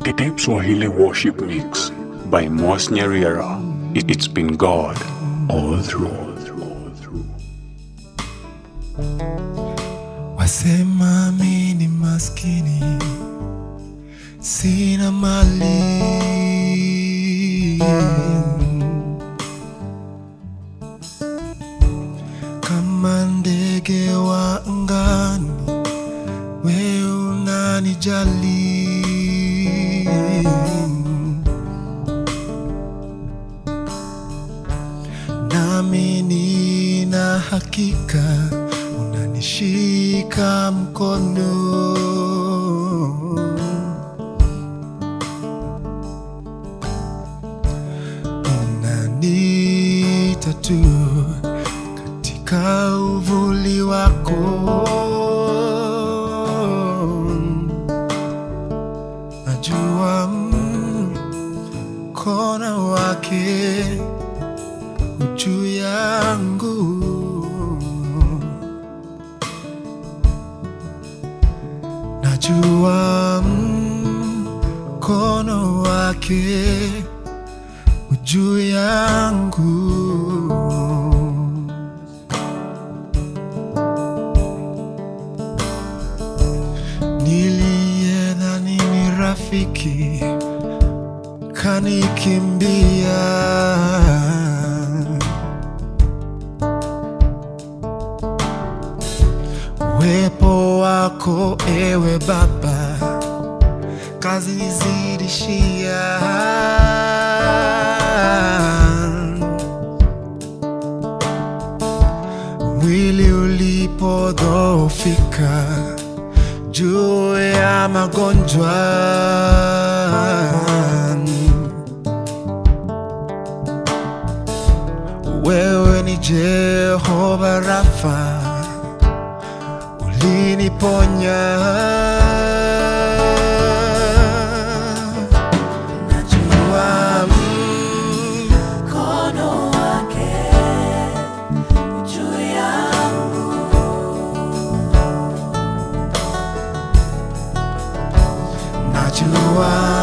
The Deep Swahili Worship Mix by Moa Nyeriera. It's been God all through. Najua mkono wake juu yangu, niliyedhani ni rafiki kanikimbia. kwako ewe Baba, kazi nizidishia. Mwili ulipodhoofika juu ya magonjwa, wewe ni Jehova Rafa kuponya Najua mkono wake juu yangu Najua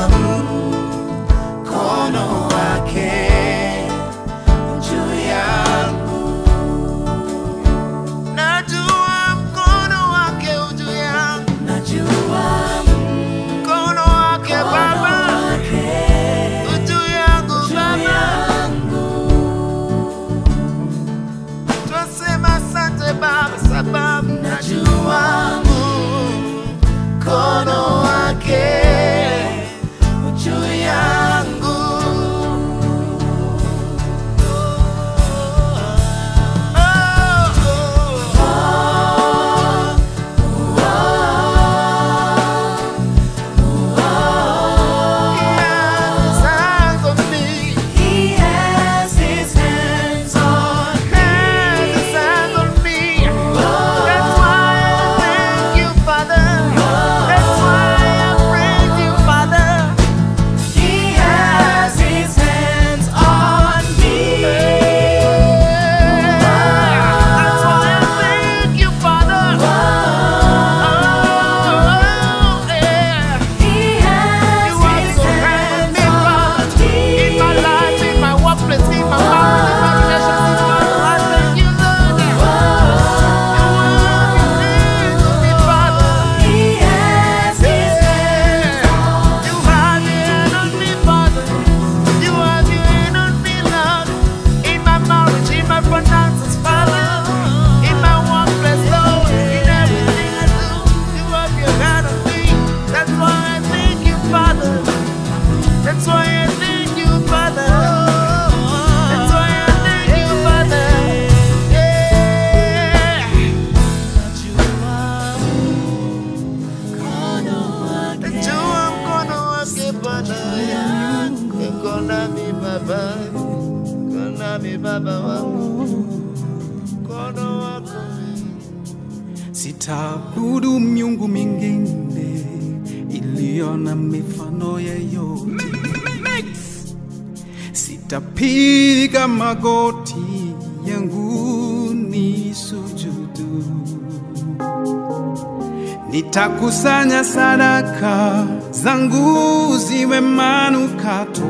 nitakusanya sadaka zangu ziwe manukato.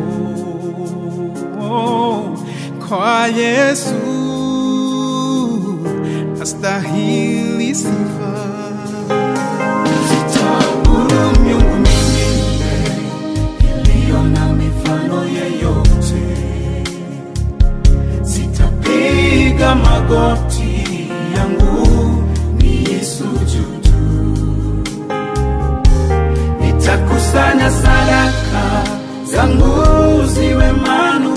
Oh, kwa Yesu. Astahili sifa. Mifano yeyote, magoti yangu. kusanya sadaka zangu ziwe manu.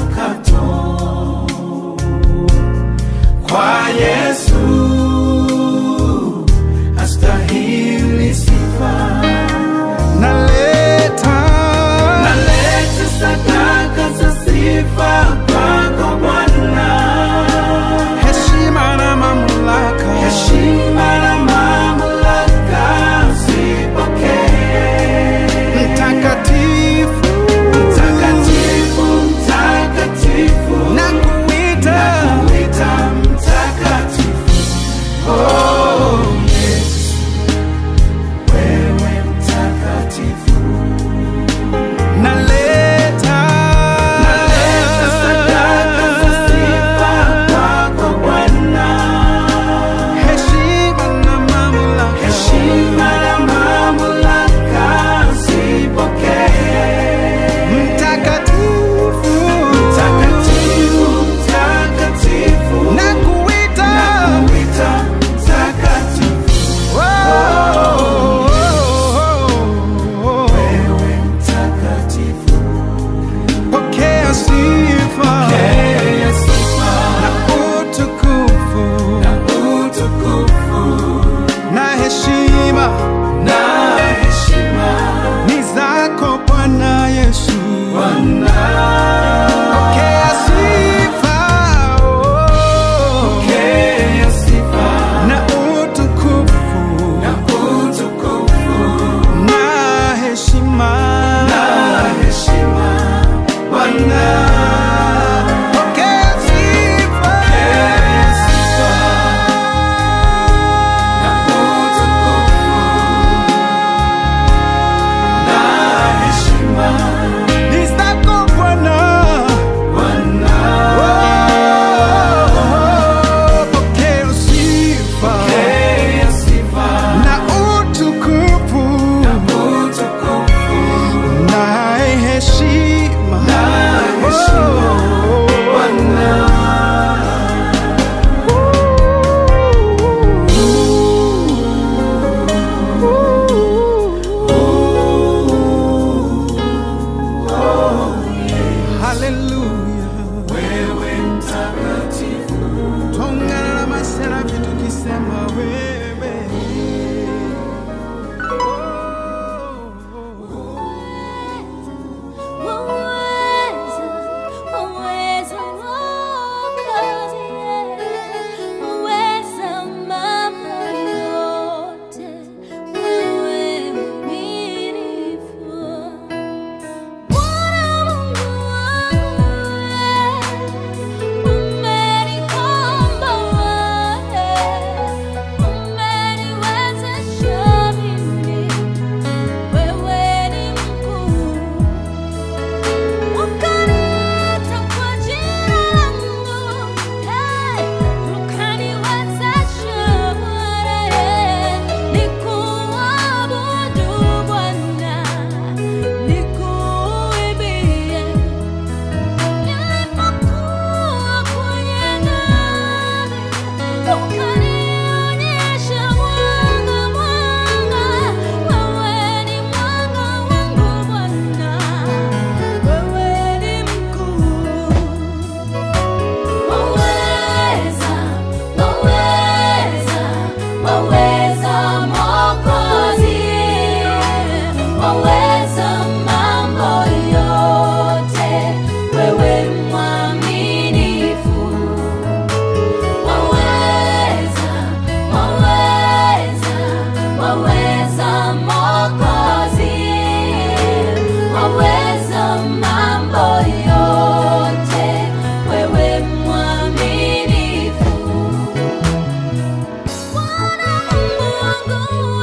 go.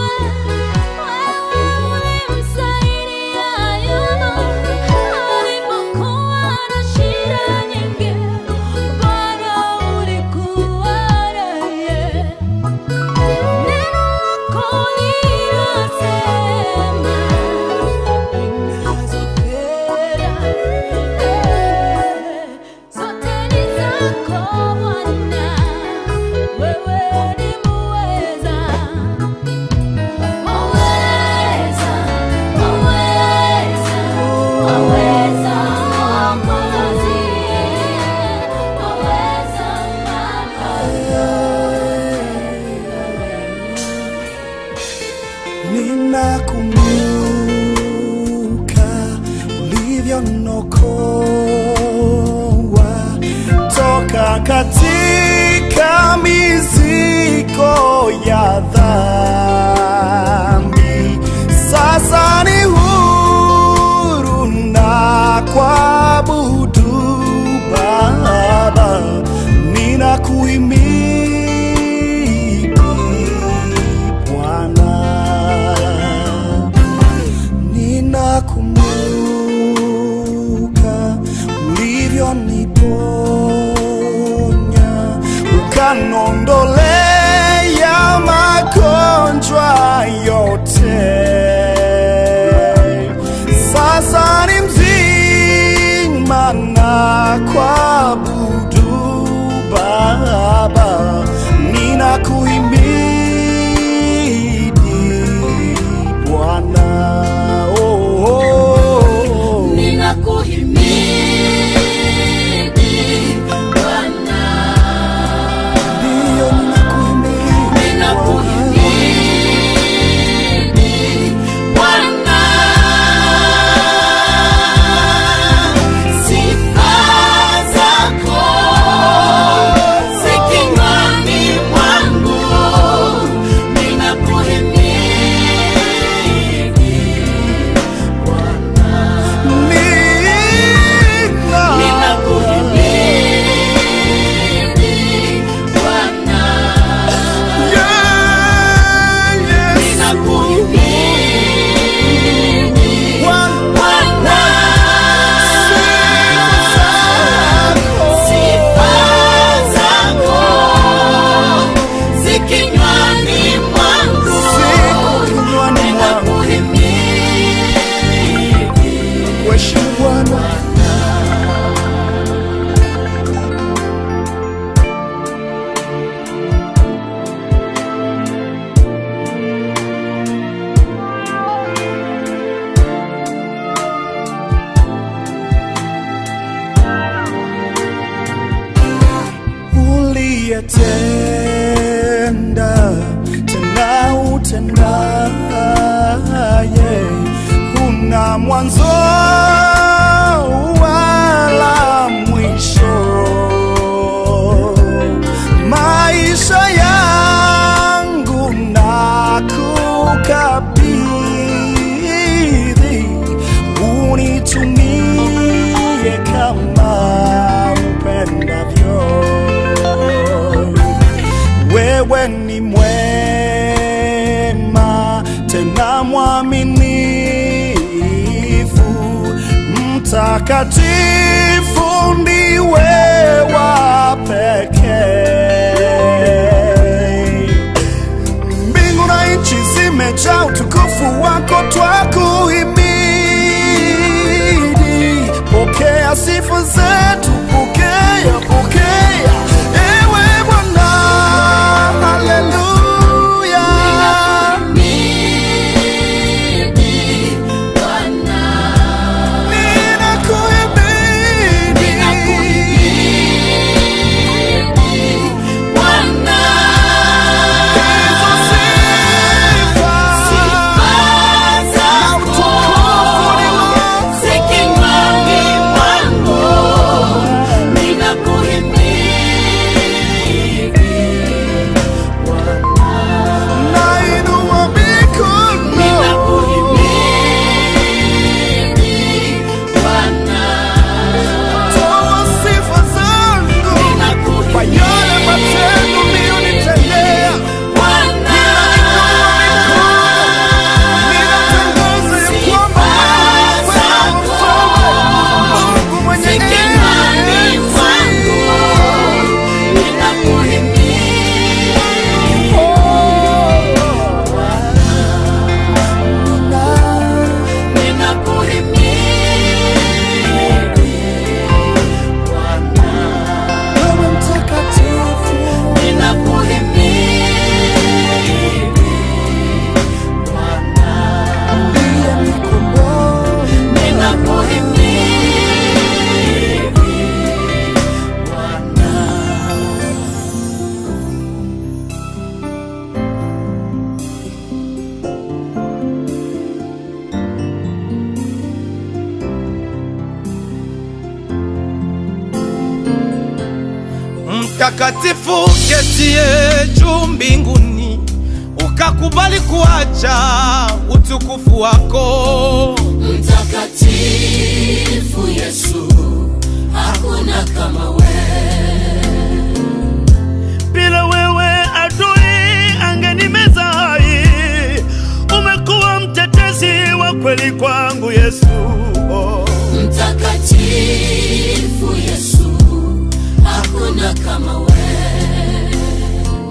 mtakatifu ni wewe pekee. Mbingu na nchi zimejaa utukufu wako, twakuhimidi. Pokea sifa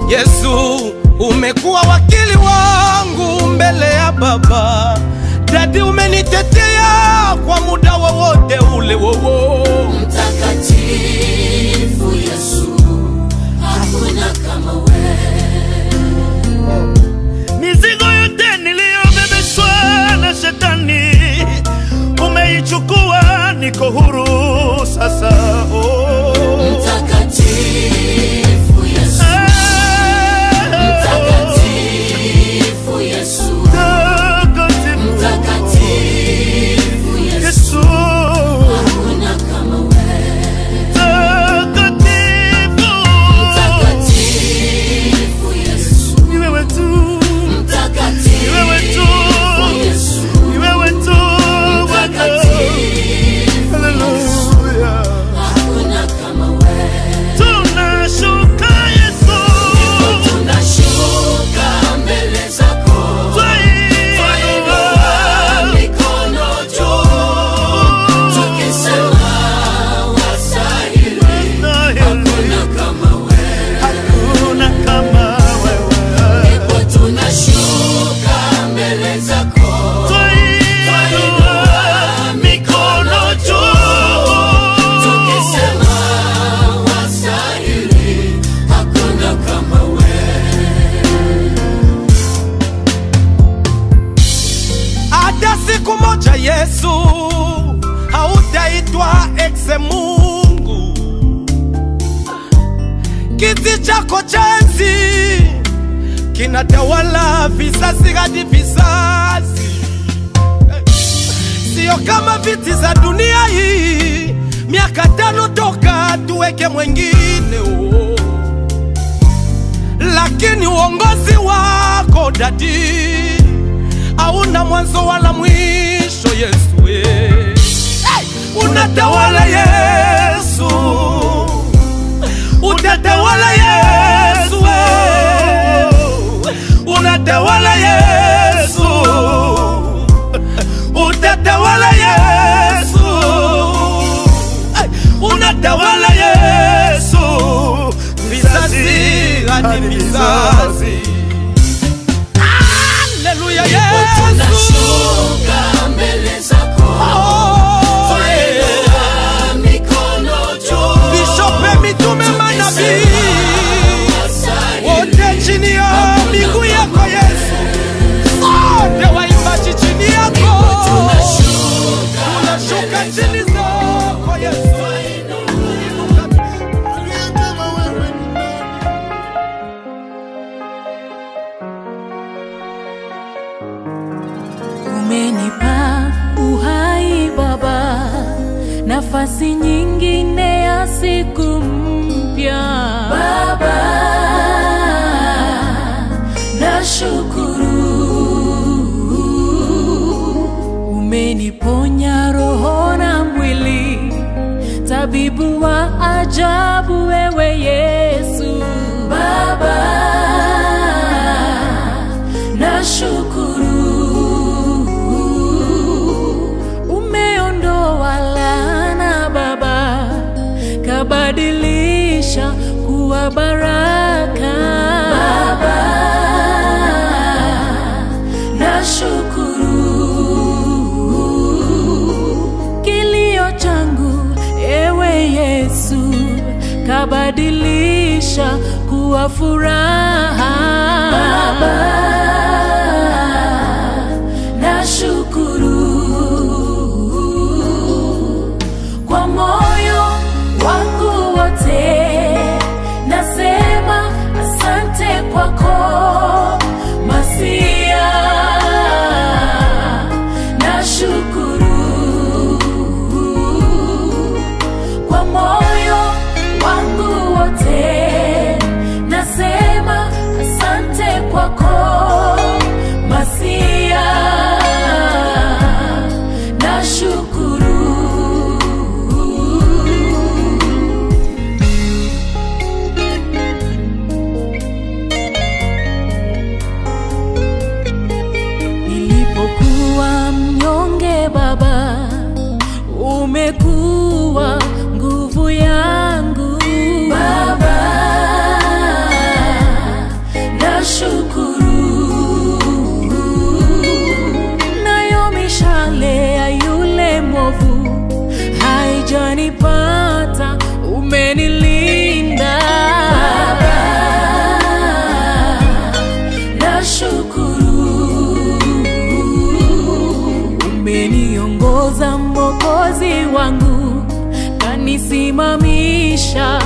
Yesu, umekuwa wakili wangu mbele ya Baba. Dadi, umenitetea kwa muda wowote ule wowo. Mtakatifu Yesu, hakuna kama we. Mizigo yote niliyobebeshwa na shetani umeichukua, niko huru sasa. Oh. utatawala Yesu, utatawala Yesu, unatawala Yesu. Vizazi hadi vizazi. nafasi nyingine ya siku mpya. Baba, nashukuru. Umeniponya roho na mwili, tabibu wa ajabu wewe Yesu. Baba, nashukuru. unabadilisha kuwa baraka. Baba, nashukuru kilio changu, ewe Yesu, kabadilisha kuwa furaha Baba. yaşa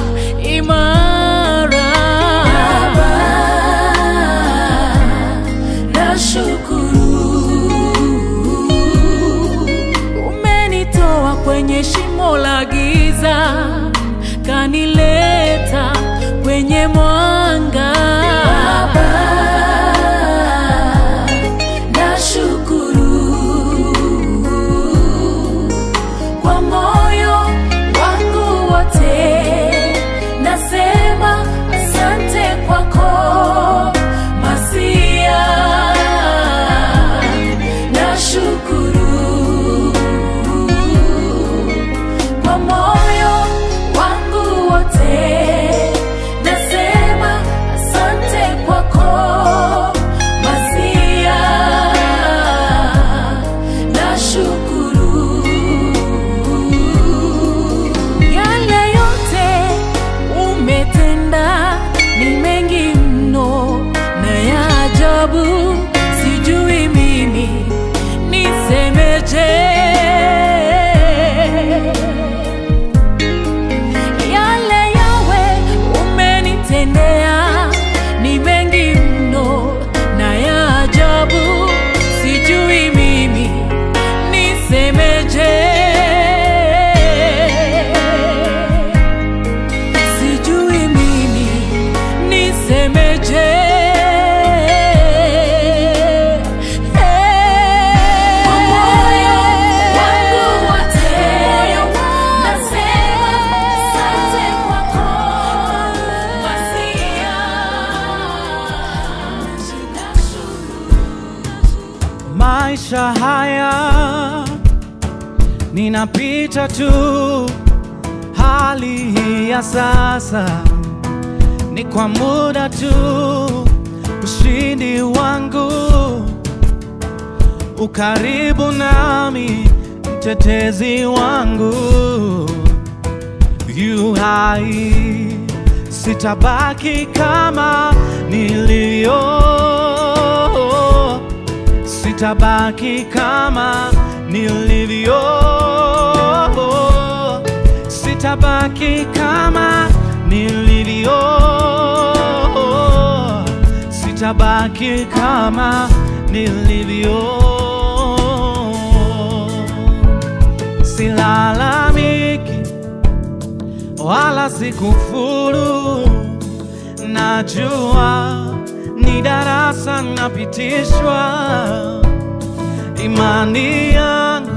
maisha haya. Ninapita tu, hali hii ya sasa. Ni kwa muda tu. Ushindi wangu. Ukaribu nami, mtetezi wangu. Yu hai, sitabaki kama nilivyo sitabaki kama nilivyo, sitabaki kama nilivyo, sitabaki kama nilivyo, silalamiki wala sikufuru, najua ni darasa napitishwa, imani yangu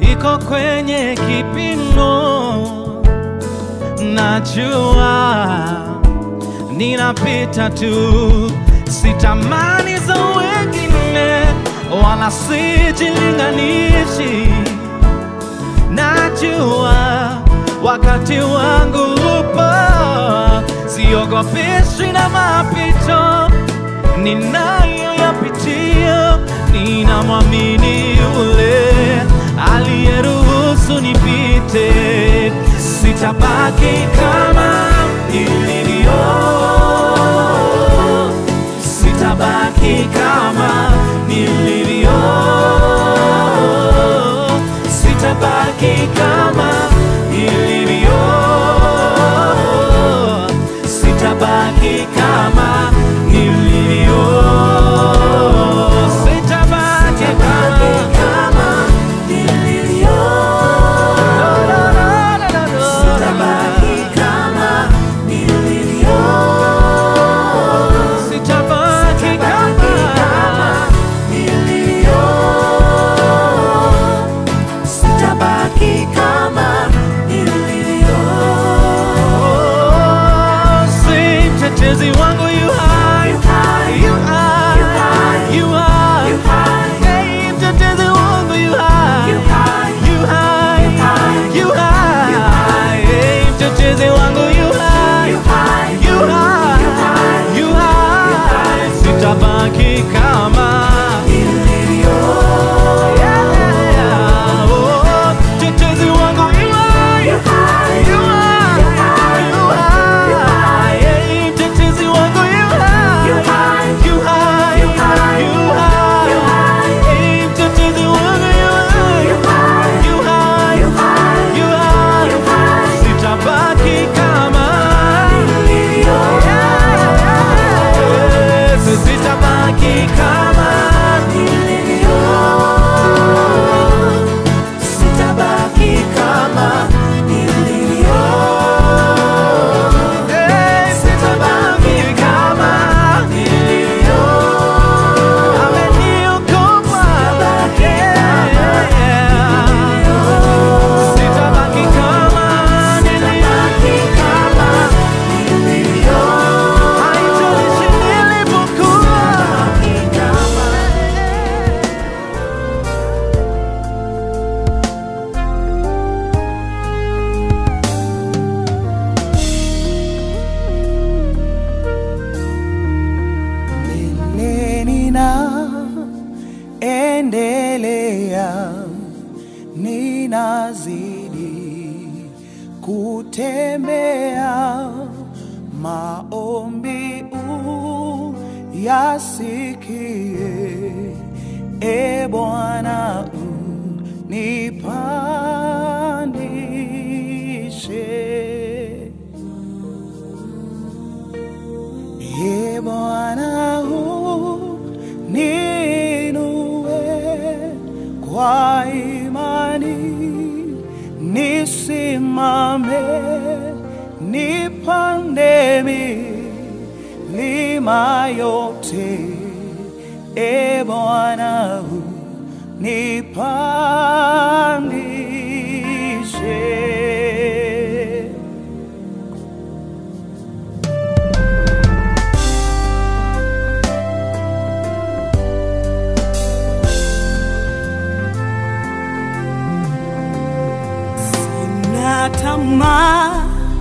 iko kwenye kipimo, najua ninapita tu, sitamani za wengine wala sijilinganishi, najua wakati wangu upo, siogopeshwi na mapito. Ninayoyapitia, ninamwamini yule aliyeruhusu nipite, sitabaki kama nilivyo, sitabaki kama nilivyo, sitabaki kama nilivyo, sitabaki kama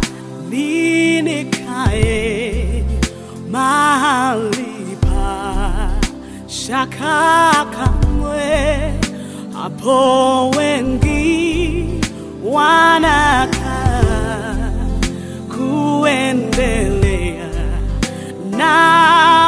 umalini kae mahali pa shaka kamwe, hapo wengi wanakaa kuendelea na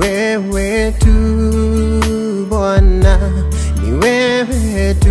wewe tu Bwana, ni wewe tu.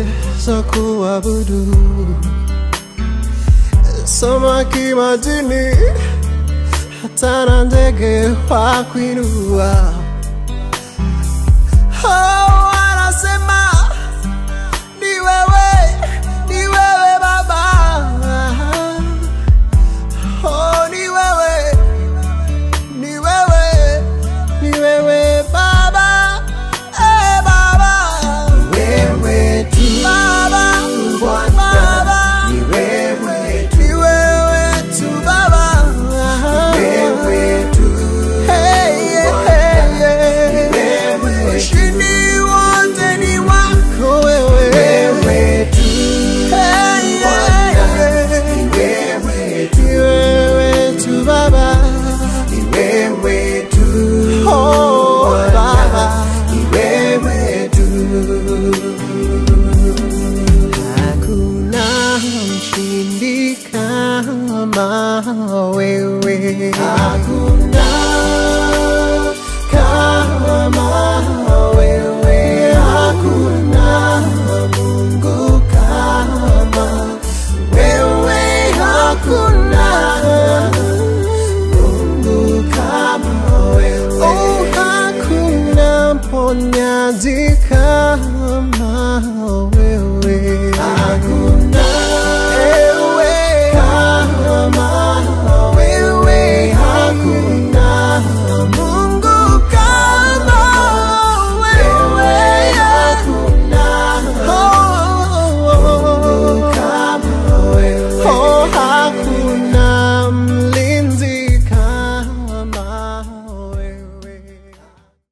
zako abudu. Samaki majini hata na ndege wa kuinua